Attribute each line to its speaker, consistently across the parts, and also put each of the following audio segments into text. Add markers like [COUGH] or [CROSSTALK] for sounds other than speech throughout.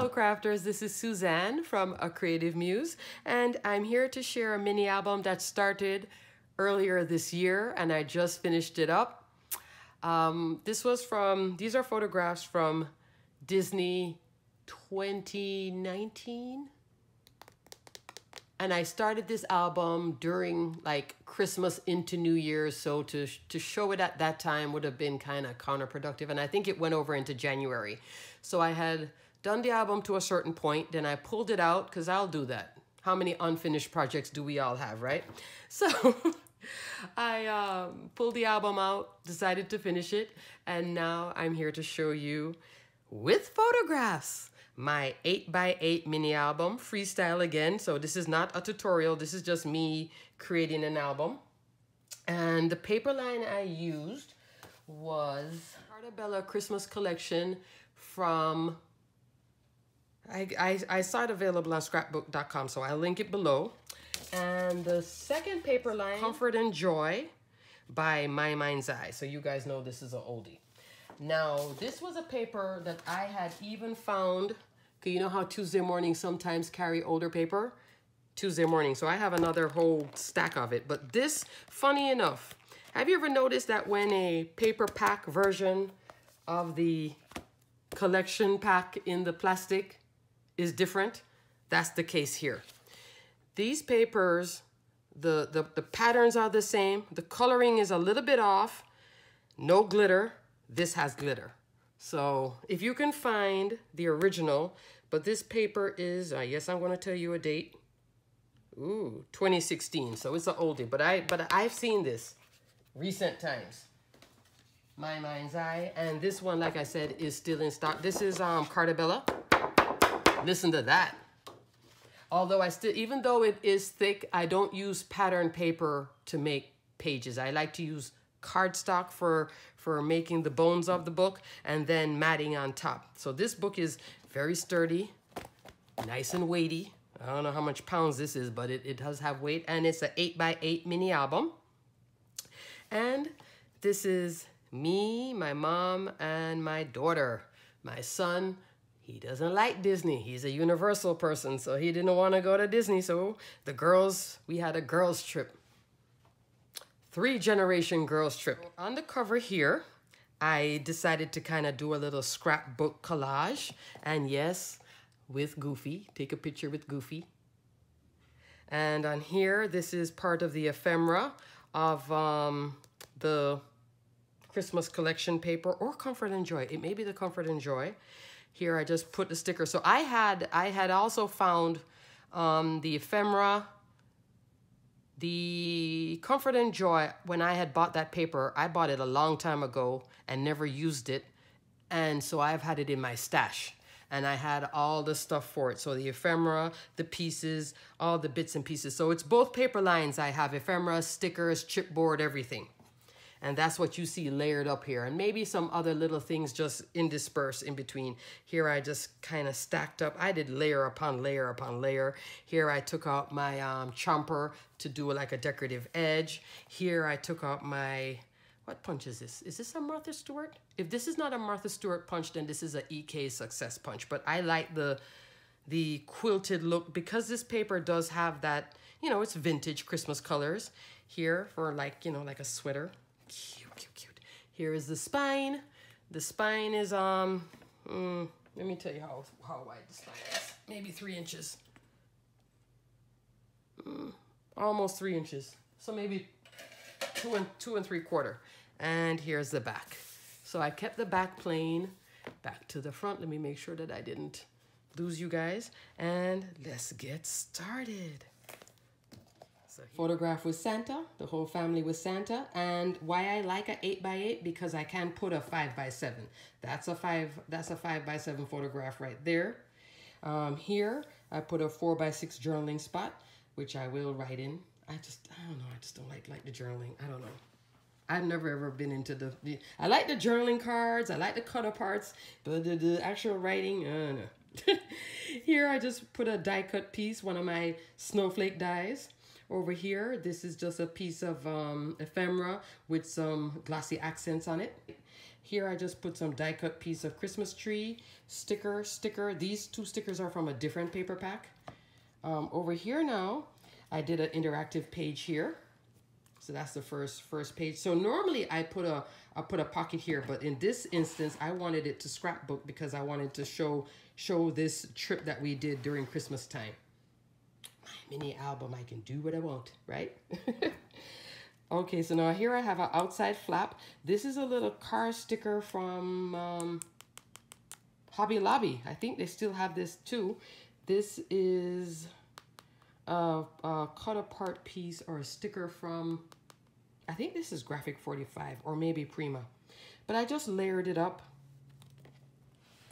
Speaker 1: Hello crafters, this is Suzanne from A Creative Muse and I'm here to share a mini album that started earlier this year and I just finished it up. Um, this was from, these are photographs from Disney 2019 and I started this album during like Christmas into New Year's, so to to show it at that time would have been kind of counterproductive, and I think it went over into January. So I had done the album to a certain point, then I pulled it out because I'll do that. How many unfinished projects do we all have, right? [LAUGHS] So [LAUGHS] I um, pulled the album out, decided to finish it, and now I'm here to show you with photographs my 8x8 mini album, freestyle again. So this is not a tutorial, this is just me creating an album. And the paper line I used was Carta Bella Christmas Collection from, I, I, I saw it available on scrapbook.com, so I'll link it below. And the second paper line, Comfort and Joy by My Mind's Eye. So you guys know this is an oldie. Now, this was a paper that I had even found Okay, you know how Tuesday morning sometimes carry older paper? Tuesday morning. So I have another whole stack of it. But this, funny enough, have you ever noticed that when a paper pack version of the collection pack in the plastic is different? That's the case here. These papers, the, the, the patterns are the same. The coloring is a little bit off. No glitter. This has glitter. So if you can find the original, but this paper is, uh, yes, I'm going to tell you a date. Ooh, 2016. So it's an oldie, but I but I've seen this recent times. My Mind's Eye, and this one, like I said, is still in stock. This is um Carta Bella. Listen to that. Although I still, even though it is thick, I don't use pattern paper to make pages. I like to use cardstock for, for making the bones of the book and then matting on top. So this book is very sturdy, nice and weighty. I don't know how much pounds this is, but it, it does have weight. And it's an 8 by 8 mini album. And this is me, my mom, and my daughter. My son, he doesn't like Disney. He's a Universal person, so he didn't want to go to Disney. So the girls, we had a girls trip three generation girls trip. On the cover here, I decided to kind of do a little scrapbook collage. And yes, with Goofy, take a picture with Goofy. And on here, this is part of the ephemera of um, the Christmas collection paper or Comfort and Joy. It may be the Comfort and Joy. Here I just put the sticker. So I had I had also found um, the ephemera the Comfort and Joy, when I had bought that paper, I bought it a long time ago and never used it. And so I've had it in my stash. And I had all the stuff for it. So the ephemera, the pieces, all the bits and pieces. So it's both paper lines I have, ephemera, stickers, chipboard, everything. And that's what you see layered up here. And maybe some other little things just interspersed in between. Here I just kind of stacked up. I did layer upon layer upon layer. Here I took out my um, chomper to do like a decorative edge. Here I took out my, what punch is this? Is this a Martha Stewart? If this is not a Martha Stewart punch, then this is a EK success punch. But I like the, the quilted look because this paper does have that, you know, it's vintage Christmas colors here for like, you know, like a sweater. Cute, cute, cute. Here is the spine. The spine is, um, mm, let me tell you how, how wide the spine is. Maybe three inches. Mm, almost three inches. So maybe two and, two and three quarter. And here's the back. So I kept the back plain back to the front. Let me make sure that I didn't lose you guys. And let's get started. So photograph with Santa, the whole family with Santa. And why I like a 8 by 8 because I can put a 5 by 7 That's a 5 that's a 5 by 7 photograph right there. Um, here, I put a 4 by 6 journaling spot, which I will write in. I just, I don't know, I just don't like, like the journaling. I don't know. I've never ever been into the, the I like the journaling cards, I like the cut parts, but the, the actual writing, don't know. [LAUGHS] Here I just put a die cut piece, one of my snowflake dies. Over here, this is just a piece of um, ephemera with some glossy accents on it. Here I just put some die cut piece of Christmas tree, sticker, sticker. These two stickers are from a different paper pack. Um, over here now, I did an interactive page here. So that's the first first page. So normally I put a I put a pocket here, but in this instance I wanted it to scrapbook because I wanted to show show this trip that we did during Christmas time. Mini album, I can do what I want, right? [LAUGHS] okay, so now here I have an outside flap. This is a little car sticker from um, Hobby Lobby. I think they still have this too. This is a, a cut apart piece or a sticker from, I think this is Graphic 45 or maybe Prima. But I just layered it up.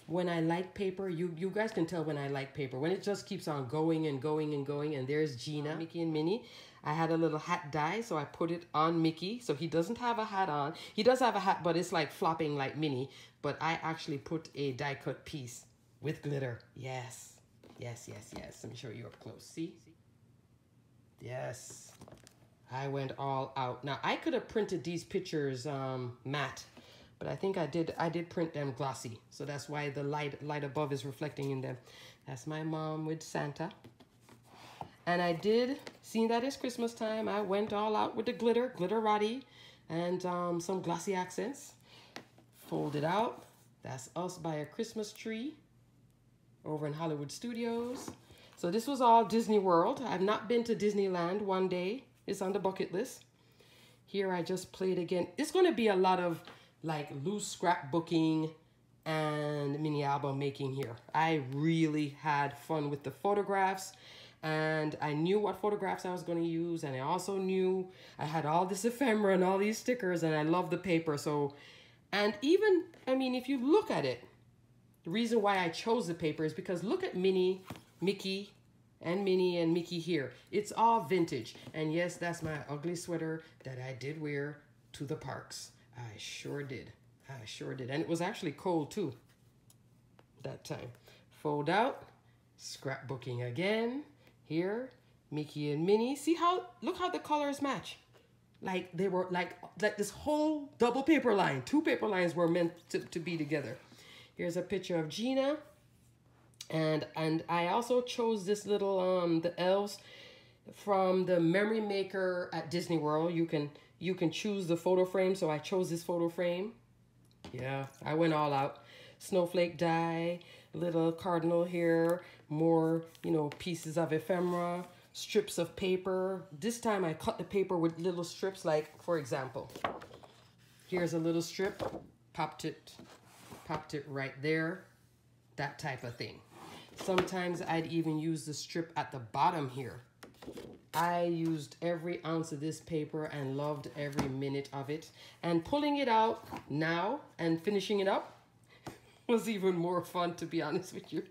Speaker 1: When I like paper, you, you guys can tell when I like paper. When it just keeps on going and going and going. And there's Gina, Mickey and Minnie. I had a little hat die, so I put it on Mickey. So he doesn't have a hat on. He does have a hat, but it's like flopping like Minnie. But I actually put a die cut piece with glitter. Yes. Yes, yes, yes. Let me show you up close. See? Yes. I went all out. Now, I could have printed these pictures um, matte, but I think I did I did print them glossy. So that's why the light light above is reflecting in them. That's my mom with Santa. And I did, seeing that it's Christmas time, I went all out with the glitter, Glitterati, and um, some glossy accents. Fold it out. That's us by a Christmas tree over in Hollywood Studios. So this was all Disney World. I've not been to Disneyland one day. It's on the bucket list. Here I just played again. It's going to be a lot of like loose scrapbooking and mini album making here. I really had fun with the photographs and I knew what photographs I was going to use and I also knew I had all this ephemera and all these stickers and I love the paper so and even I mean if you look at it the reason why I chose the paper is because look at Minnie, Mickey, and Minnie and Mickey here. It's all vintage. And yes, that's my ugly sweater that I did wear to the parks. I sure did. I sure did. And it was actually cold too that time. Fold out, scrapbooking again. Here, Mickey and Minnie. See how, look how the colors match. Like they were like, like this whole double paper line, two paper lines were meant to, to be together. Here's a picture of Gina. And and I also chose this little um the elves from the memory maker at Disney World. You can you can choose the photo frame, so I chose this photo frame. Yeah, I went all out. Snowflake die, little cardinal here, more, you know, pieces of ephemera, strips of paper. This time I cut the paper with little strips like, for example, here's a little strip, popped it popped it right there, that type of thing. Sometimes I'd even use the strip at the bottom here. I used every ounce of this paper and loved every minute of it. And pulling it out now and finishing it up [LAUGHS] was even more fun, to be honest with you.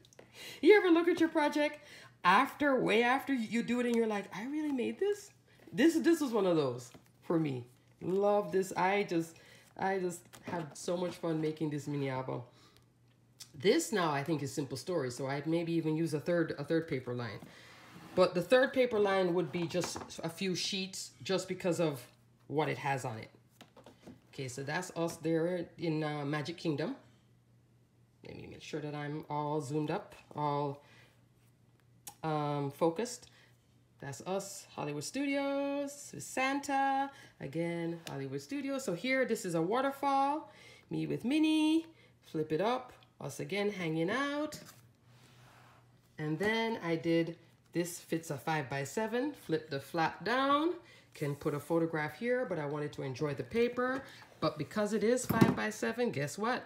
Speaker 1: You ever look at your project after, way after you do it and you're like, I really made this? This, this was one of those for me. Love this. I just, I just had so much fun making this mini album. This now I think is Simple Story, so I'd maybe even use a third a third paper line. But the third paper line would be just a few sheets just because of what it has on it. Okay, so that's us there in uh, Magic Kingdom. Let me make sure that I'm all zoomed up, all um, focused. That's us, Hollywood Studios, with Santa, again, Hollywood Studios. So here, this is a waterfall, me with Minnie, flip it up, us again hanging out. And then I did, this fits a five by seven, flip the flap down, can put a photograph here, but I wanted to enjoy the paper. But because it is five by seven, guess what?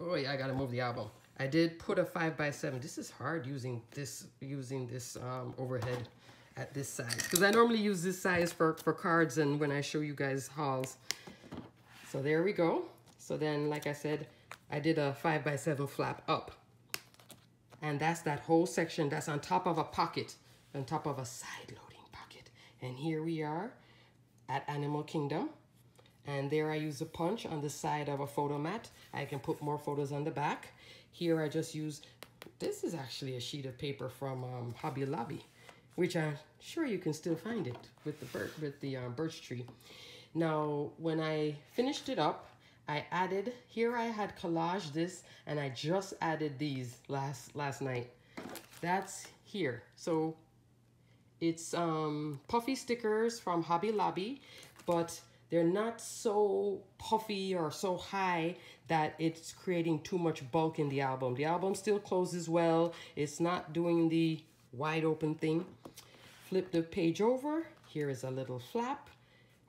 Speaker 1: Oh yeah, I gotta move the album. I did put a five by seven. This is hard using this, using this um, overhead at this size because I normally use this size for, for cards and when I show you guys hauls. So there we go. So then, like I said, I did a five by seven flap up. And that's that whole section that's on top of a pocket, on top of a side loading pocket. And here we are at Animal Kingdom. And there I use a punch on the side of a photo mat. I can put more photos on the back. Here I just use, this is actually a sheet of paper from um, Hobby Lobby which I'm sure you can still find it with the birch, with the um, birch tree. Now, when I finished it up, I added, here I had collage this and I just added these last last night. That's here. So it's um, puffy stickers from Hobby Lobby, but they're not so puffy or so high that it's creating too much bulk in the album. The album still closes well. It's not doing the wide open thing. Flip the page over. Here is a little flap.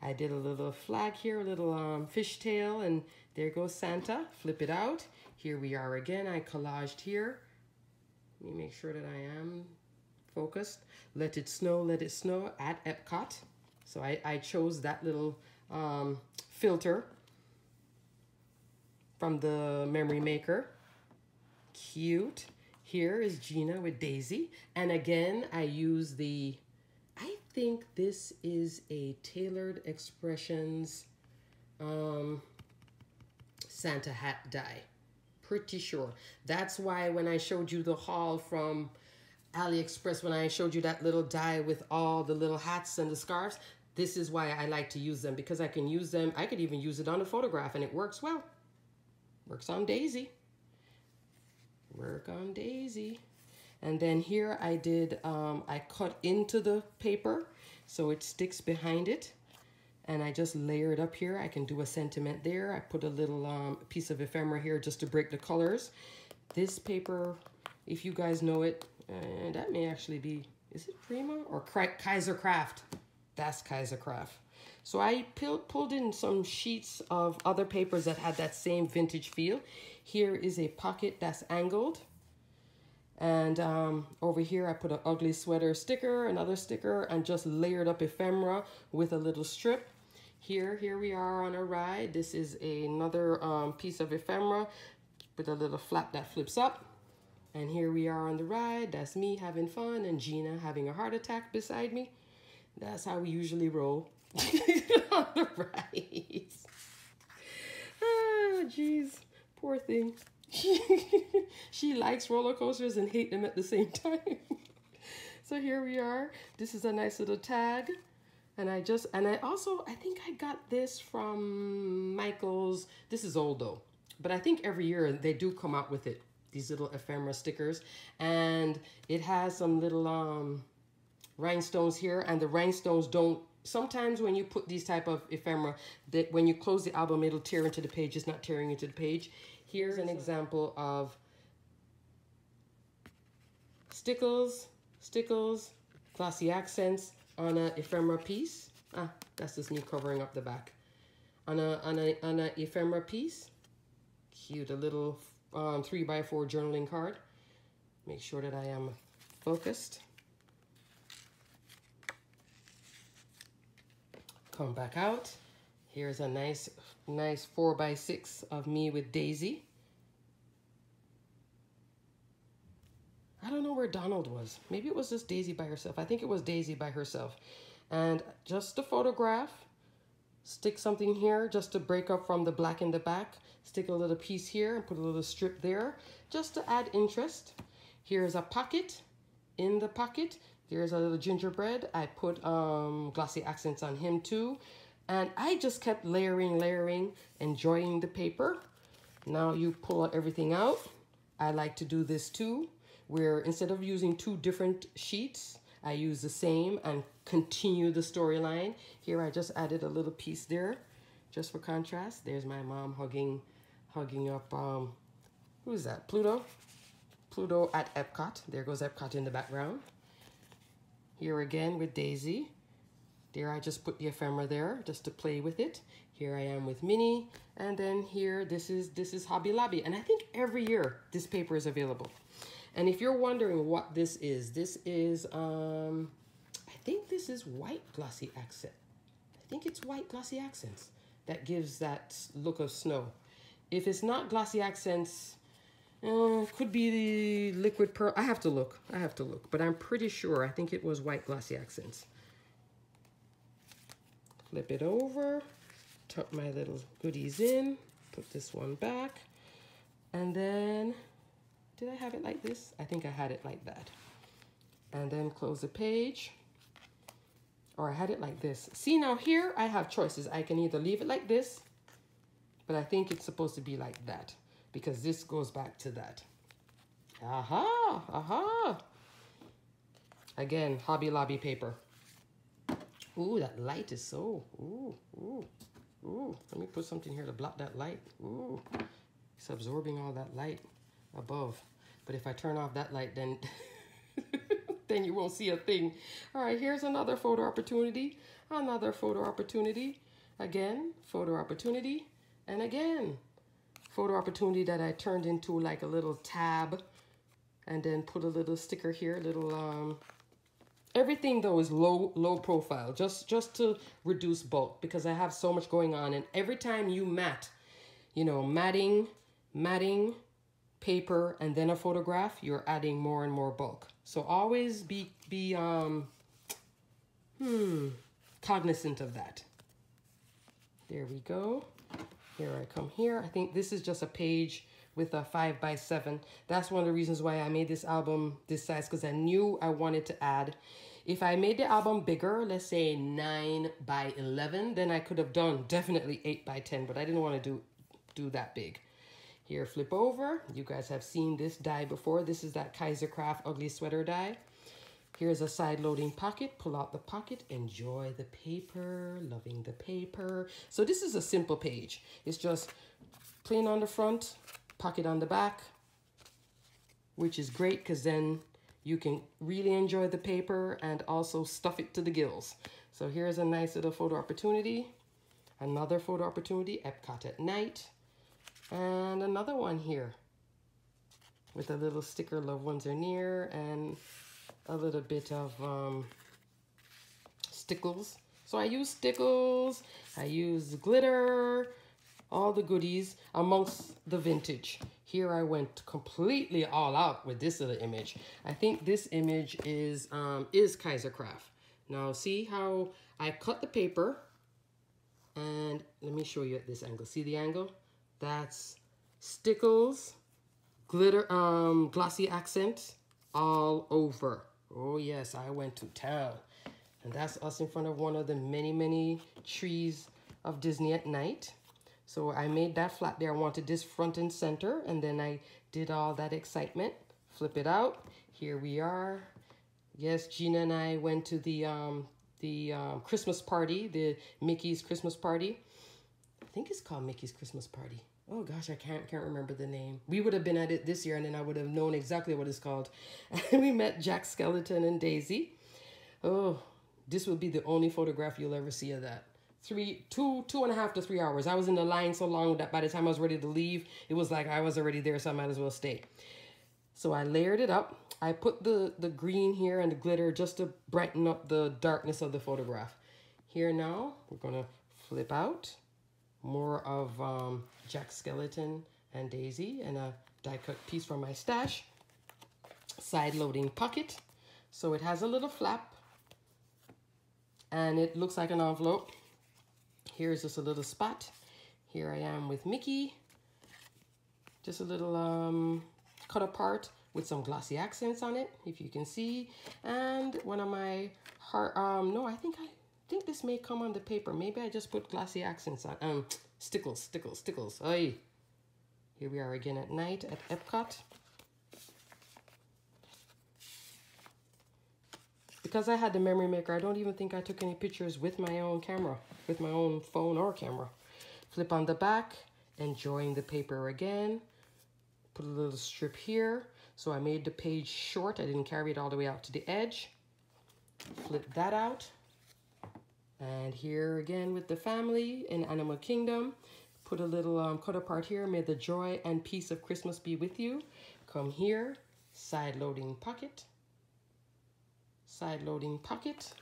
Speaker 1: I did a little flag here, a little um, fishtail, and there goes Santa. Flip it out. Here we are again. I collaged here. Let me make sure that I am focused. Let it snow, let it snow at Epcot. So I, I chose that little um, filter from the Memory Maker. Cute. Here is Gina with Daisy. And again, I use the, I think this is a Taylored Expressions um, Santa hat die. Pretty sure. That's why when I showed you the haul from AliExpress, when I showed you that little die with all the little hats and the scarves, this is why I like to use them because I can use them. I could even use it on a photograph and it works well. Works on Daisy. Work on Daisy. And then here I did, um, I cut into the paper so it sticks behind it. And I just layer it up here. I can do a sentiment there. I put a little um, piece of ephemera here just to break the colors. This paper, if you guys know it, uh, that may actually be, is it Prima or Kaisercraft? That's Kaisercraft. So I pulled in some sheets of other papers that had that same vintage feel. Here is a pocket that's angled. And um, over here, I put an ugly sweater sticker, another sticker, and just layered up ephemera with a little strip. Here, here we are on a ride. This is another um, piece of ephemera with a little flap that flips up. And here we are on the ride. That's me having fun and Gina having a heart attack beside me. That's how we usually roll [LAUGHS] on the rides. [LAUGHS] Ah, jeez. Poor thing. [LAUGHS] she likes roller coasters and hate them at the same time. so here we are. This is a nice little tag. And I just, and I also, I think I got this from Michael's. This is old though. But I think every year they do come out with it. These little ephemera stickers. And it has some little um, rhinestones here. And the rhinestones don't sometimes when you put these type of ephemera that when you close the album it'll tear into the page. It's not tearing into the page. Here's an example of stickles stickles glossy accents on a ephemera piece. Ah that's just me covering up the back. On a on a on a ephemera piece. Cute a little um, three by four journaling card make sure that I am focused come back out. Here's a nice, nice four by six of me with Daisy. I don't know where Donald was. Maybe it was just Daisy by herself. I think it was Daisy by herself. And just a photograph, stick something here just to break up from the black in the back. Stick a little piece here and put a little strip there just to add interest. Here's a pocket. In the pocket, there's a little gingerbread. I put um, glossy accents on him too. And I just kept layering, layering, enjoying the paper. Now you pull everything out. I like to do this too, where instead of using two different sheets, I use the same and continue the storyline. Here I just added a little piece there, just for contrast. There's my mom hugging, hugging up, um, who's that, Pluto? Pluto at Epcot. There goes Epcot in the background. Here again with Daisy. There I just put the ephemera there just to play with it. Here I am with Minnie. And then here, this is, this is Hobby Lobby. And I think every year this paper is available. And if you're wondering what this is, this is, um, I think this is white glossy accent. I think it's white glossy accents that gives that look of snow. If it's not glossy accents, uh, could be the liquid pearl. I have to look. I have to look. But I'm pretty sure. I think it was white glossy accents. Flip it over. Tuck my little goodies in. Put this one back. And then, did I have it like this? I think I had it like that. And then close the page. Or I had it like this. See now here, I have choices. I can either leave it like this but I think it's supposed to be like that because this goes back to that. Aha, aha. Again, Hobby Lobby paper. Ooh, that light is so, ooh, ooh, ooh. Let me put something here to block that light. Ooh, it's absorbing all that light above. But if I turn off that light, then, [LAUGHS] then you won't see a thing. All right, here's another photo opportunity. Another photo opportunity. Again, photo opportunity. And again, photo opportunity that I turned into like a little tab and then put a little sticker here, little, um, everything though is low, low profile, just, just to reduce bulk because I have so much going on. And every time you mat, you know, matting, matting, paper, and then a photograph, you're adding more and more bulk. So always be, be, um, hmm, cognizant of that. There we go. Here I come here. I think this is just a page with a five by seven. That's one of the reasons why I made this album this size because I knew I wanted to add. If I made the album bigger, let's say nine by 11, then I could have done definitely eight by 10, but I didn't want to do, do that big. Here, flip over. You guys have seen this die before. This is that Kaisercraft ugly sweater die. Here's a side loading pocket. Pull out the pocket. Enjoy the paper. Loving the paper. So this is a simple page. It's just plain on the front, pocket on the back, which is great because then you can really enjoy the paper and also stuff it to the gills. So here's a nice little photo opportunity. Another photo opportunity, Epcot at night. And another one here with a little sticker, loved ones are near, and a little bit of um, stickles. So I use stickles, I use glitter, all the goodies amongst the vintage. Here I went completely all out with this little image. I think this image is um, is Kaisercraft. Now see how I cut the paper and let me show you at this angle. See the angle? That's stickles, glitter, um, glossy accent all over. Oh yes, I went to town. And that's us in front of one of the many, many trees of Disney at night. So I made that flat there. I wanted this front and center. And then I did all that excitement. Flip it out. Here we are. Yes, Gina and I went to the um, the um, Christmas party, the Mickey's Christmas party. I think it's called Mickey's Christmas party. Oh gosh, I can't can't remember the name. We would have been at it this year, and then I would have known exactly what it's called. And [LAUGHS] we met Jack Skeleton and Daisy. Oh, this will be the only photograph you'll ever see of that. Three, two, two and a half to three hours. I was in the line so long that by the time I was ready to leave, it was like I was already there, so I might as well stay. So I layered it up. I put the, the green here and the glitter just to brighten up the darkness of the photograph. Here now, we're gonna flip out more of um, Jack Skeleton and Daisy and a die cut piece from my stash. Side loading pocket. So it has a little flap and it looks like an envelope. Here's just a little spot. Here I am with Mickey. Just a little um, cut apart with some glossy accents on it, if you can see. And one of my heart, um, no, I think I think this may come on the paper. Maybe I just put glossy accents on, um, stickles, stickles, stickles. Aye. Here we are again at night at Epcot. Because I had the memory maker, I don't even think I took any pictures with my own camera, with my own phone or camera. Flip on the back, enjoying the paper again. Put a little strip here. So I made the page short. I didn't carry it all the way out to the edge. Flip that out. And here again with the family in Animal Kingdom. Put a little um, cut apart here. May the joy and peace of Christmas be with you. Come here. Side loading pocket. Side loading pocket.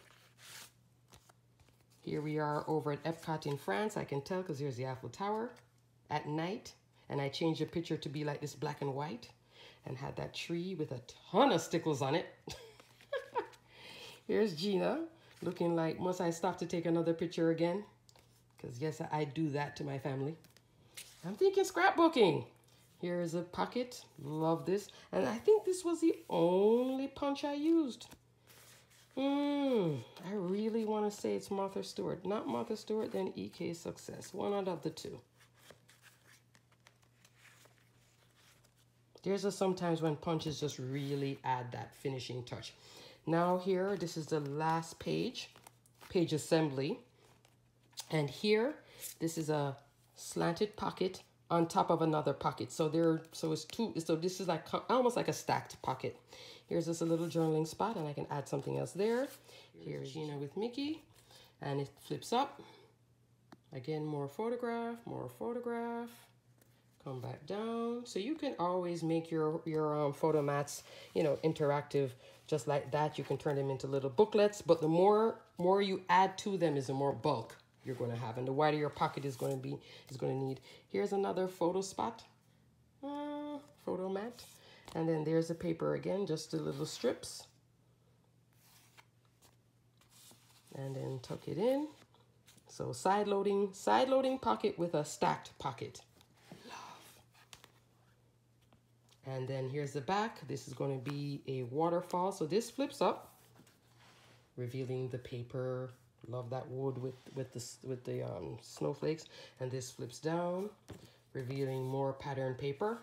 Speaker 1: Here we are over at Epcot in France. I can tell because here's the Eiffel Tower at night. And I changed the picture to be like this black and white and had that tree with a ton of stickles on it. [LAUGHS] Here's Gina looking like, must I stop to take another picture again? Because yes, I do that to my family. I'm thinking scrapbooking. Here is a pocket. Love this. And I think this was the only punch I used. Mmm. I really want to say it's Martha Stewart. Not Martha Stewart, then EK Success. One out of the two. There's a sometimes when punches just really add that finishing touch. Now here, this is the last page, page assembly. And here, this is a slanted pocket on top of another pocket. So there, so it's two, so this is like almost like a stacked pocket. Here's a little journaling spot and I can add something else there. Here's Gina with Mickey and it flips up. Again, more photograph, more photograph come back down. So you can always make your, your um, photo mats, you know, interactive just like that. You can turn them into little booklets, but the more, more you add to them is the more bulk you're going to have. And the wider your pocket is going to be, is going to need. Here's another photo spot, uh, photo mat. And then there's the paper again, just the little strips. And then tuck it in. So side loading, side loading pocket with a stacked pocket. And then here's the back. This is going to be a waterfall. So this flips up, revealing the paper. Love that wood with, with the, with the um, snowflakes. And this flips down, revealing more pattern paper.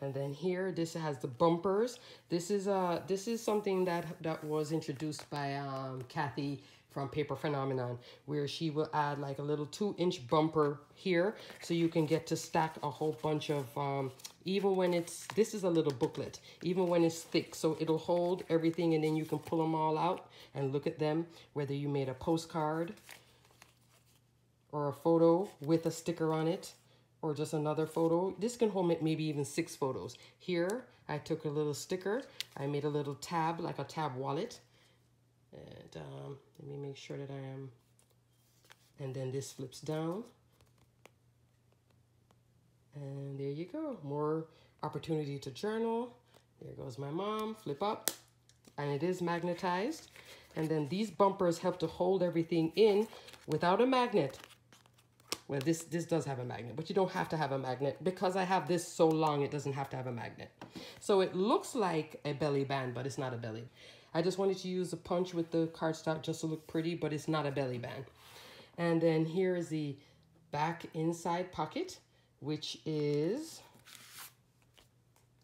Speaker 1: And then here, this has the bumpers. This is uh, this is something that that was introduced by um, Kathy from Paper Phenomenon, where she will add like a little two inch bumper here so you can get to stack a whole bunch of, um, even when it's, this is a little booklet, even when it's thick. So it'll hold everything and then you can pull them all out and look at them, whether you made a postcard or a photo with a sticker on it or just another photo. This can hold maybe even six photos. Here, I took a little sticker. I made a little tab, like a tab wallet. And um, let me make sure that I am, and then this flips down. And there you go, more opportunity to journal. There goes my mom, flip up, and it is magnetized. And then these bumpers help to hold everything in without a magnet. Well, this, this does have a magnet, but you don't have to have a magnet. Because I have this so long, it doesn't have to have a magnet. So it looks like a belly band, but it's not a belly. I just wanted to use a punch with the cardstock just to look pretty, but it's not a belly band. And then here is the back inside pocket, which is,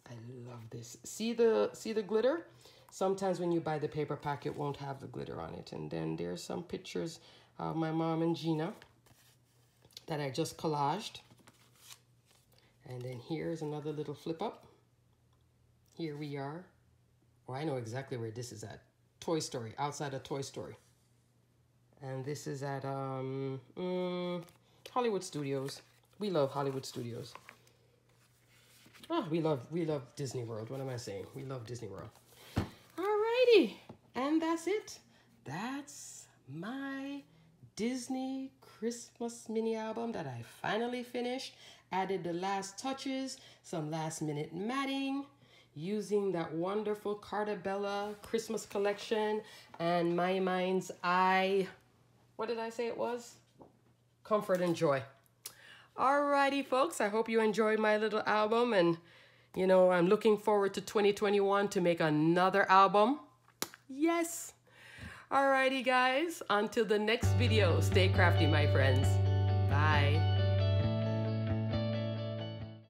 Speaker 1: I love this. See the, see the glitter? Sometimes when you buy the paper pack, it won't have the glitter on it. And then there's some pictures of my mom and Gina that I just collaged. And then here's another little flip up. Here we are well, I know exactly where this is at. Toy Story, outside of Toy Story. And this is at um, mm, Hollywood Studios. We love Hollywood Studios. Oh, we love we love Disney World. What am I saying? We love Disney World. Alrighty, and that's it. That's my Disney Christmas mini album that I finally finished. Added the last touches, some last minute matting using that wonderful Carta Bella Christmas collection and My Mind's Eye. What did I say it was? Comfort and Joy. Alrighty, folks. I hope you enjoyed my little album. And, you know, I'm looking forward to 2021 to make another album. Yes. Alrighty, guys. Until the next video, stay crafty, my friends. Bye.